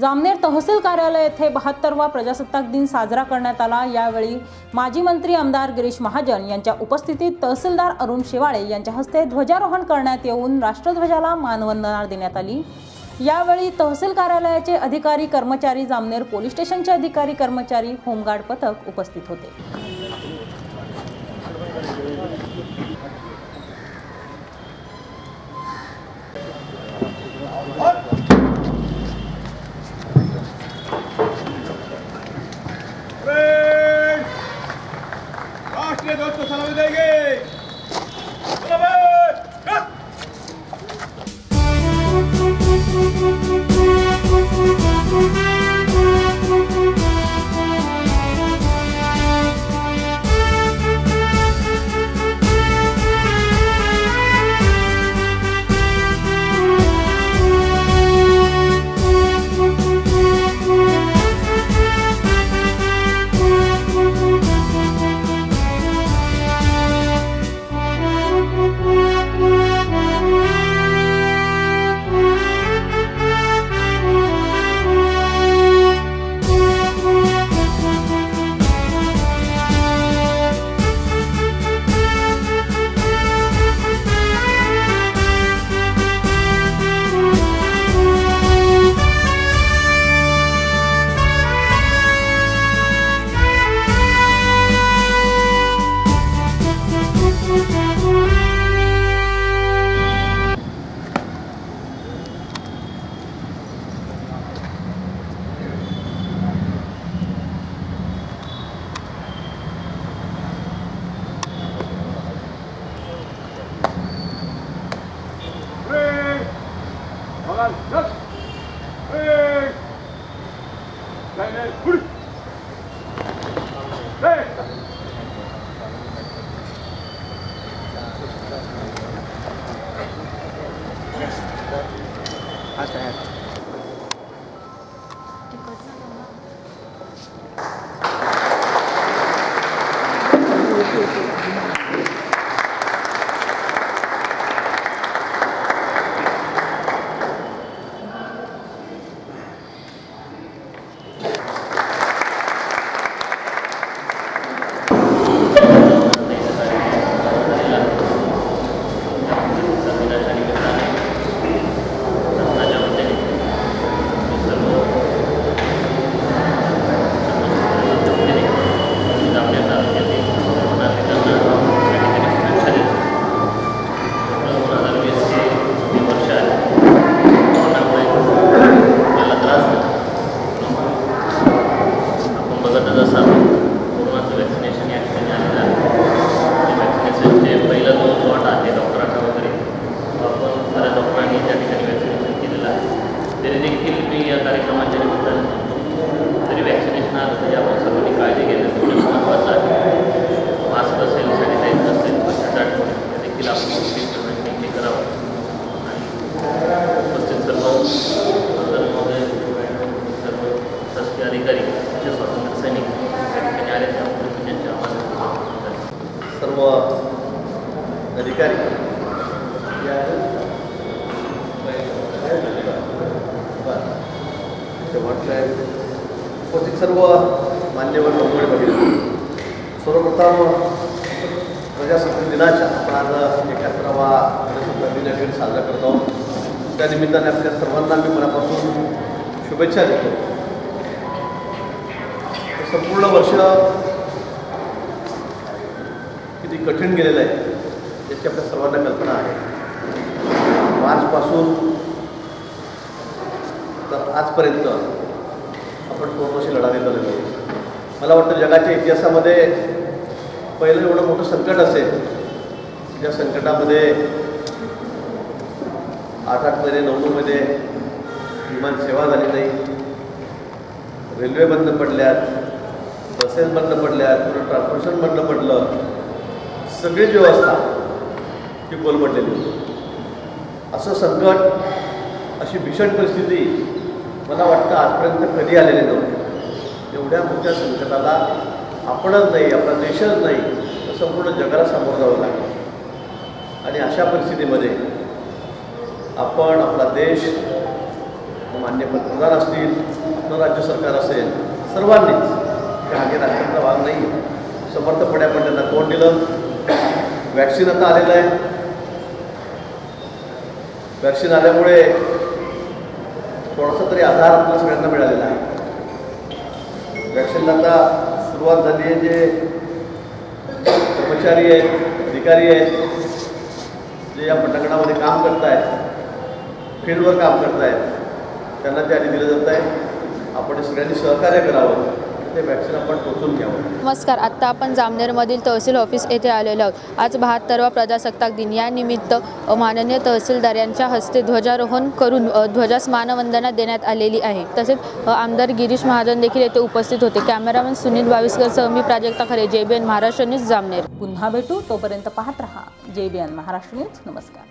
जामनेर तहसील कार्यालय येथे बहात्तरवा प्रजासत्ताक दिन साजरा करण्यात आला. यावेळी माजी मंत्री आमदार गिरीश महाजन यांच्या उपस्थितीत तहसीलदार अरुण शेवाळे यांच्या हस्ते ध्वजारोहण करण्यात येऊन राष्ट्रध्वजाला मानवंदना देण्यात आली. यावेळी तहसील कार्यालयाचे अधिकारी कर्मचारी जामनेर पोलीस स्टेशनचे अधिकारी कर्मचारी होमगार्ड पथक उपस्थित होते. Horário, lance! तरी देखील मी या कार्यक्रमाच्या तरी वॅक्सिनेशन तरी आपण सर्वांनी काळजी घेणं खूप महत्त्वाचं आहे मास्क असेल आपण ट्रीटमेंट करावं आणि सर्व शासकीय अधिकारी स्वातंत्र्य सैनिक या सर्व अधिकारी उपस्थित सर्व मान्यवर मंडळी बघितले. सर्वप्रथम प्रजासत्ताक दिनाच्या आपण आज एकाहत्तरावा प्रजासत्ताक दिन अखेर साजरा करतो. त्या निमित्ताने आपल्या सर्वांना मी मनापासून शुभेच्छा देतो. संपूर्ण वर्ष किती कठीण गेलेलं आहे याची आपल्या सर्वांना कल्पना आहे. मार्चपासून आजपर्यंत आपण कोरोनाशी लढा देत आलेलो मला वाटतं जगाच्या इतिहासामध्ये पहिलं एवढं मोठं संकट असेल ज्या संकटामध्ये आठ आठ महिने नऊ नऊ महिने विमान सेवा झाली नाही. रेल्वे बंद पडल्यात बसेस बंद पडल्यात पुन्हा ट्रान्सपोर्टेशन बंद पडलं. सगळीच व्यवस्था ही कोलमडलेली असं संकट अशी भीषण परिस्थिती मला वाटतं आजपर्यंत कधी आलेली नव्हते. एवढ्या मोठ्या संकटाला आपणच नाही आपला देशच नाही तर संपूर्ण जगाला सामोरं जावं लागलं. आणि अशा परिस्थितीमध्ये आपण आपला देश मान्य पंतप्रधान असतील आपलं राज्य सरकार असेल सर्वांनीच काही राजकारणाचा भाग नाही समर्थपणे आपण त्यांना तोंड दिलं. वॅक्सिन आता आलेलं आहे. वॅक्सिन आल्यामुळे थोडासा तरी आधार आपल्या सगळ्यांना मिळालेला आहे. वॅक्सिनला आता सुरुवात झाली आहे जे कर्मचारी आहेत अधिकारी आहेत जे या पटांगणामध्ये काम करत आहेत फील्डवर काम करत आहेत त्यांना ते आधी दिलं जात आहे. आपण सगळ्यांनी सहकार्य करावं. ते वॅक्सिन आपण घ्यावं. नमस्कार आत्ता आपण जामनेरमधील तहसील ऑफिस येथे आलेलो आहोत. आज बहात्तरवा प्रजासत्ताक दिन. या निमित्त माननीय तहसीलदार यांच्या हस्ते ध्वजारोहण करून ध्वजास मानवंदना देण्यात आलेली आहे. तसेच आमदार गिरीश महाजन देखील येथे उपस्थित होते. कॅमेरामॅन सुनील बाविस्करसह मी Prajakta Khare J B N Maharashtra news Jamner. पुन्हा भेटू तोपर्यंत पाहत रहा जे बी एन महाराष्ट्र न्यूज. नमस्कार.